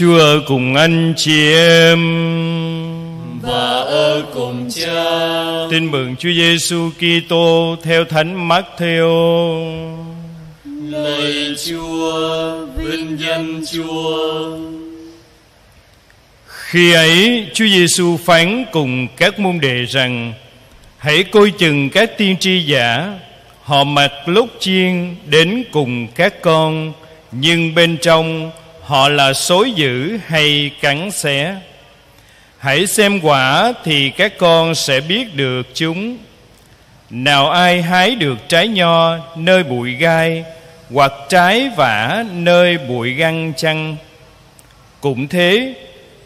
Chúa ở cùng anh chị em và ở cùng cha. Tin mừng Chúa Giêsu Kitô theo Thánh Matthew. Lạy Chúa, vinh danh Chúa. Khi ấy Chúa Giêsu phán cùng các môn đệ rằng Hãy coi chừng các tiên tri giả Họ mặc lốt chiên đến cùng các con Nhưng bên trong họ là xối dữ hay cắn xé? Hãy xem quả thì các con sẽ biết được chúng. Nào ai hái được trái nho nơi bụi gai, Hoặc trái vả nơi bụi găng chăng? Cũng thế,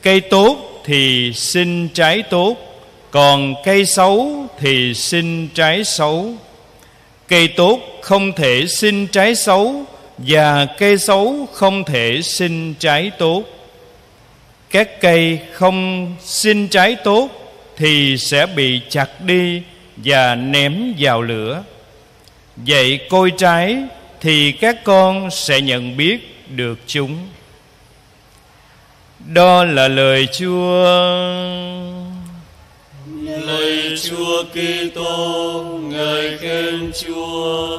Cây tốt thì sinh trái tốt, Còn cây xấu thì sinh trái xấu. Cây tốt không thể sinh trái xấu và cây xấu không thể sinh trái tốt. Các cây không sinh trái tốt Thì sẽ bị chặt đi và ném vào lửa. Vậy coi trái thì các con sẽ nhận biết được chúng. Đó là lời Chúa. Lời Chúa Kitô, ngài khen Chúa.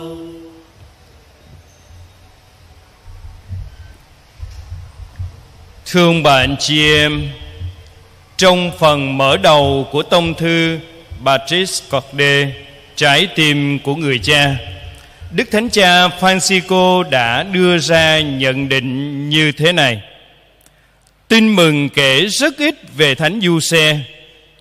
Thương bạn chị em. Trong phần mở đầu của tông thư Patrice Corday Trái tim của người cha, Đức Thánh Cha Francisco đã đưa ra nhận định như thế này. Tin mừng kể rất ít về Thánh Du Xe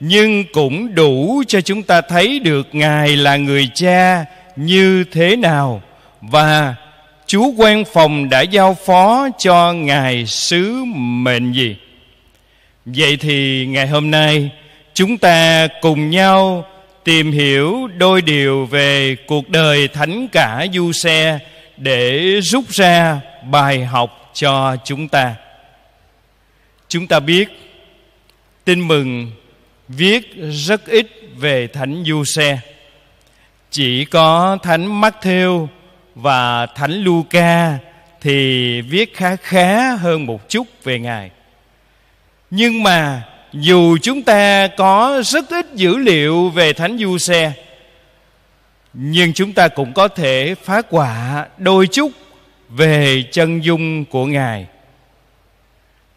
Nhưng cũng đủ cho chúng ta thấy được Ngài là người cha như thế nào Và Chúa quan phòng đã giao phó cho Ngài sứ mệnh gì? Vậy thì ngày hôm nay, Chúng ta cùng nhau tìm hiểu đôi điều về cuộc đời thánh cả du xe Để rút ra bài học cho chúng ta. Chúng ta biết, Tin mừng viết rất ít về Thánh Du Xe Chỉ có Thánh Matthew và Thánh Luca Thì viết khá khá hơn một chút về Ngài. Nhưng mà dù chúng ta có rất ít dữ liệu về Thánh Du Xe Nhưng chúng ta cũng có thể phá quả đôi chút về chân dung của Ngài.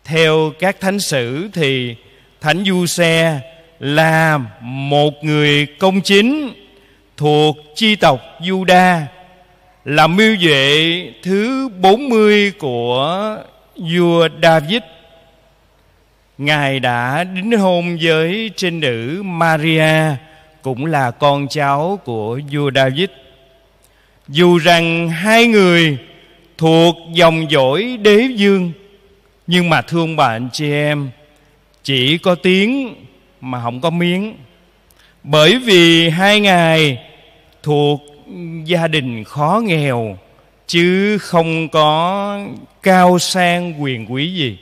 Theo các thánh sử thì thánh du xe là một người công chính thuộc chi tộc Juda là mưu vệ thứ 40 của vua David. Ngài đã đính hôn với trinh nữ Maria, cũng là con cháu của vua David. Dù rằng hai người thuộc dòng dõi đế vương, nhưng mà thương bạn chị em, chỉ có tiếng mà không có miếng bởi vì hai ngài thuộc gia đình khó nghèo chứ không có cao sang quyền quý gì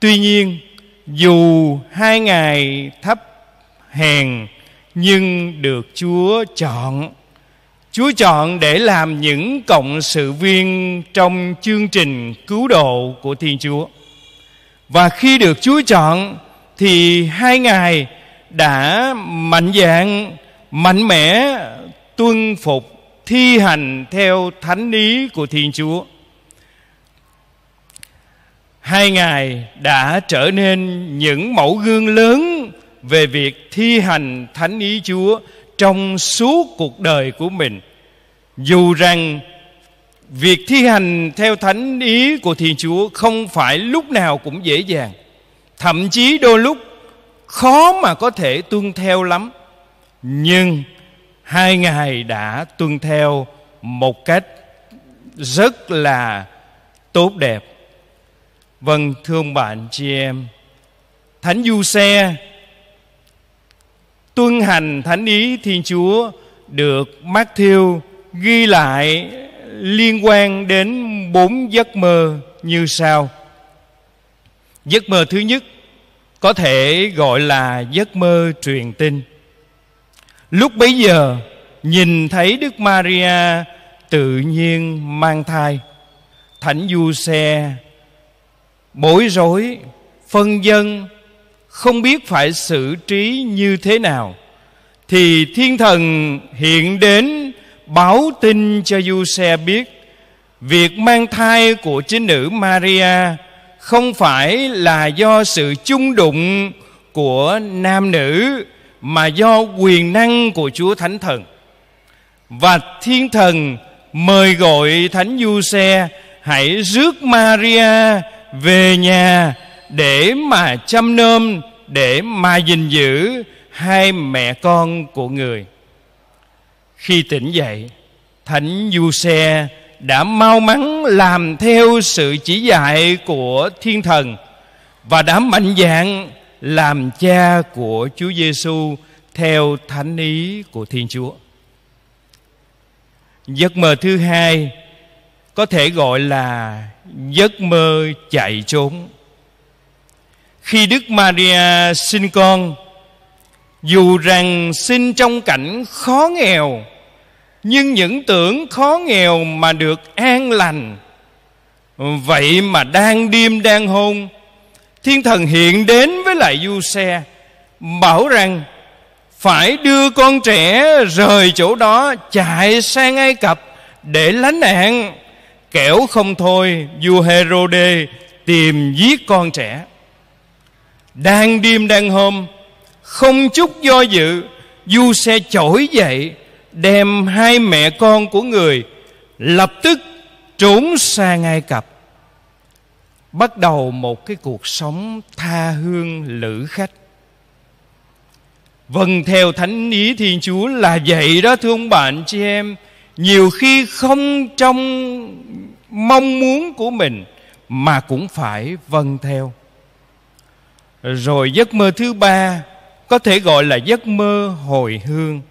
tuy nhiên dù hai ngài thấp hèn nhưng được chúa chọn Chúa chọn để làm những cộng sự viên trong chương trình cứu độ của Thiên Chúa. Và khi được Chúa chọn thì hai ngài đã mạnh dạn, mạnh mẽ tuân phục, thi hành theo thánh ý của Thiên Chúa. Hai ngài đã trở nên những mẫu gương lớn về việc thi hành thánh ý Chúa trong suốt cuộc đời của mình dù rằng việc thi hành theo thánh ý của thiên chúa không phải lúc nào cũng dễ dàng, thậm chí đôi lúc khó mà có thể tuân theo lắm nhưng hai ngài đã tuân theo một cách rất là tốt đẹp. Vâng thưa ông bạn chị em, thánh du xe tuân hành thánh ý thiên chúa được Matthew ghi lại liên quan đến bốn giấc mơ như sau. Giấc mơ thứ nhất có thể gọi là giấc mơ truyền tin lúc bấy giờ, nhìn thấy đức maria tự nhiên mang thai. Thánh du xe bối rối, phân dân, không biết phải xử trí như thế nào. Thì thiên thần hiện đến báo tin cho du xe biết việc mang thai của chính nữ maria không phải là do sự chung đụng của nam nữ mà do quyền năng của chúa thánh thần. Và thiên thần mời gọi thánh du xe hãy rước maria về nhà để mà chăm nom, để mà gìn giữ hai mẹ con của người. Khi tỉnh dậy, thánh du xe đã mau mắn làm theo sự chỉ dạy của thiên thần và đã mạnh dạn làm cha của Chúa Giêsu theo thánh ý của Thiên Chúa. Giấc mơ thứ hai có thể gọi là giấc mơ chạy trốn. Khi Đức Maria sinh con, dù rằng sinh trong cảnh khó nghèo nhưng những tưởng khó nghèo mà được an lành vậy mà đang đêm đang hôn thiên thần hiện đến với lại du xe, bảo rằng phải đưa con trẻ rời chỗ đó chạy sang ai cập để lánh nạn. Kẻo không thôi vua herode tìm giết con trẻ. Đang đêm đang hôm, không chút do dự, du xe chổi dậy, đem hai mẹ con của người lập tức trốn sang Ai Cập bắt đầu một cái cuộc sống tha hương lữ khách. Vâng theo thánh ý thiên chúa là vậy đó, thưa ông bạn chị em. Nhiều khi không trong mong muốn của mình mà cũng phải vâng theo. Rồi giấc mơ thứ ba, có thể gọi là giấc mơ hồi hương.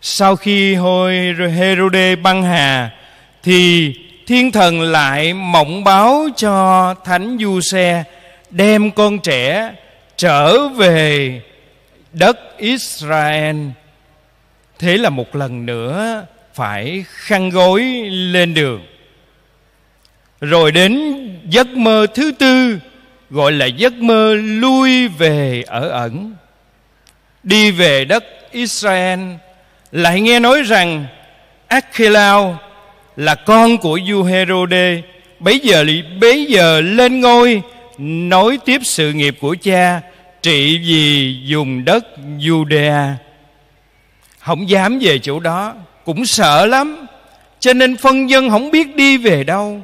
Sau khi hồi Herode băng hà, thì thiên thần lại mộng báo cho thánh du xe, đem con trẻ trở về đất Israel. Thế là một lần nữa phải khăn gối lên đường. Rồi đến giấc mơ thứ tư, gọi là giấc mơ lui về ở ẩn. Đi về đất Israel, lại nghe nói rằng Achilao là con của vua Herode. Bấy giờ bấy giờ lên ngôi nối tiếp sự nghiệp của cha, trị vì dùng đất Judea. Không dám về chỗ đó, cũng sợ lắm. Cho nên phân dân không biết đi về đâu.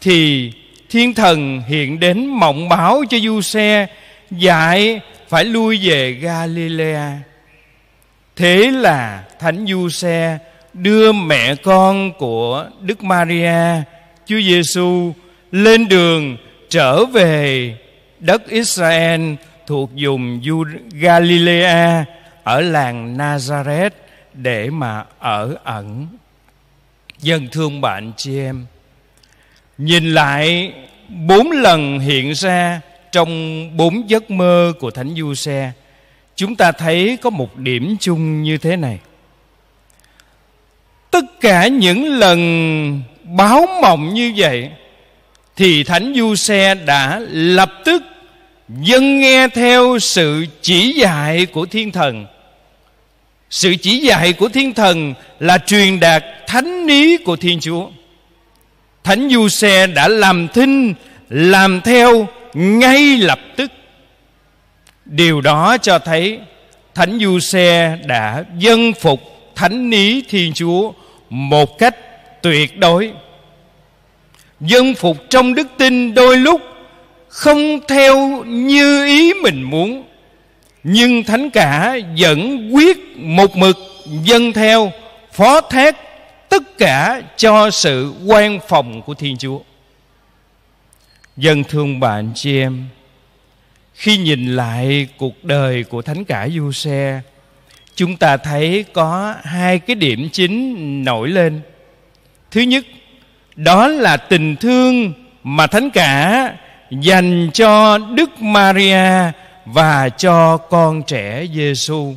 Thì thiên thần hiện đến mộng báo cho du xe, dạy phải lui về Galilea. Thế là thánh du xe đưa mẹ con của đức maria, chúa giêsu, lên đường trở về đất israel thuộc vùng galilea ở làng nazareth để mà ở ẩn. Vâng, Dân thương bạn, chị em, nhìn lại bốn lần hiện ra trong bốn giấc mơ của thánh du xe chúng ta thấy có một điểm chung như thế này tất cả những lần báo mộng như vậy, thì thánh du xe đã lập tức dân nghe theo sự chỉ dạy của thiên thần. Sự chỉ dạy của thiên thần là truyền đạt thánh lý của thiên chúa. Thánh du xe đã làm thinh, làm theo ngay lập tức. Điều đó cho thấy thánh du xe đã dân phục thánh lý thiên chúa một cách tuyệt đối. Dân phục trong đức tin đôi lúc không theo như ý mình muốn, nhưng thánh cả vẫn quyết một mực dân theo, phó thác tất cả cho sự quan phòng của thiên chúa. Dân thương bạn chị em, khi nhìn lại cuộc đời của thánh cả du xe chúng ta thấy có hai cái điểm chính nổi lên. Thứ nhất, đó là tình thương mà thánh cả dành cho đức maria và cho con trẻ giêsu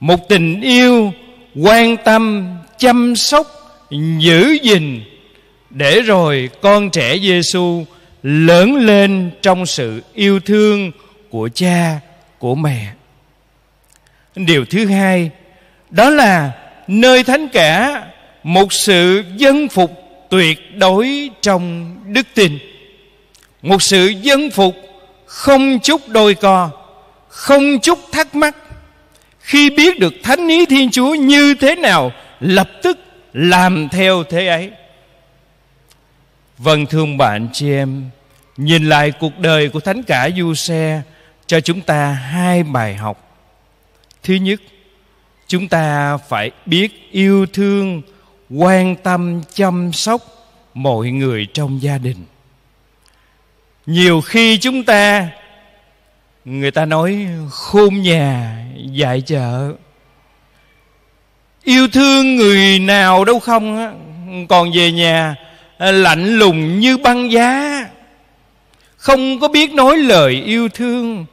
một tình yêu quan tâm, chăm sóc, giữ gìn để rồi con trẻ giêsu lớn lên trong sự yêu thương của cha, của mẹ điều thứ hai, đó là nơi thánh cả một sự dân phục tuyệt đối trong đức tin. Một sự dân phục không chút đôi co, không chút thắc mắc. Khi biết được thánh ý thiên chúa như thế nào, lập tức làm theo thế ấy. Vâng thương bạn chị em, nhìn lại cuộc đời của thánh cả du xe cho chúng ta hai bài học thứ nhất, chúng ta phải biết yêu thương, quan tâm, chăm sóc mọi người trong gia đình. Nhiều khi chúng ta, người ta nói khôn nhà dạy chợ. Yêu thương người nào đâu không á, còn về nhà à, lạnh lùng như băng giá. Không có biết nói lời yêu thương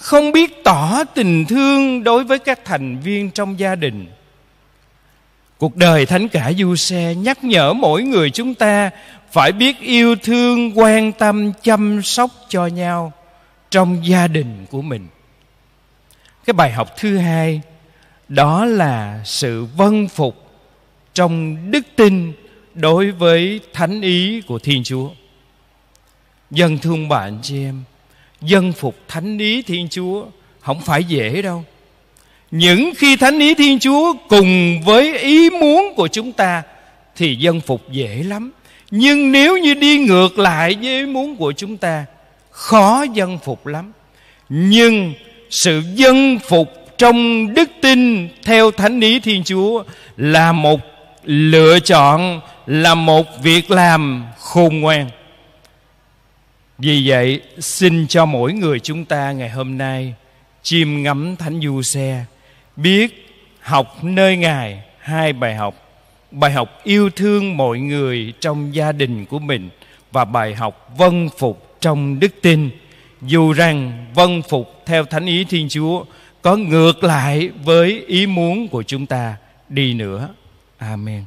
không biết tỏ tình thương đối với các thành viên trong gia đình. Cuộc đời thánh cả du xe nhắc nhở mỗi người chúng ta phải biết yêu thương, quan tâm, chăm sóc cho nhau trong gia đình của mình. Cái bài học thứ hai, đó là sự vâng phục trong đức tin đối với thánh ý của thiên chúa. Dân thương bạn chị em dân phục thánh ý thiên chúa, không phải dễ đâu. Những khi thánh ý thiên chúa cùng với ý muốn của chúng ta thì dân phục dễ lắm. Nhưng nếu như đi ngược lại với ý muốn của chúng ta, khó dân phục lắm. Nhưng sự dân phục trong đức tin theo thánh ý thiên chúa là một lựa chọn, là một việc làm khôn ngoan vì vậy, xin cho mỗi người chúng ta ngày hôm nay chiêm ngắm thánh du xe, biết học nơi ngài hai bài học. Bài học yêu thương mọi người trong gia đình của mình và bài học vâng phục trong đức tin. Dù rằng vâng phục theo thánh ý thiên chúa có ngược lại với ý muốn của chúng ta đi nữa. Amen.